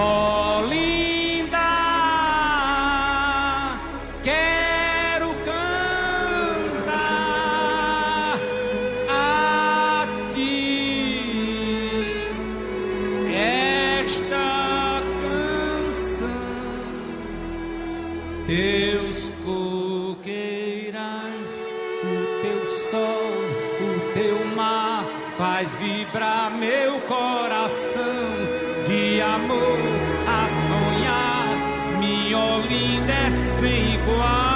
Ó linda, quero cantar aqui esta canção. Teus coqueiras, o teu sol, o teu mar faz vibrar meu coração amor a sonhar. Minha Olinda é sem igual.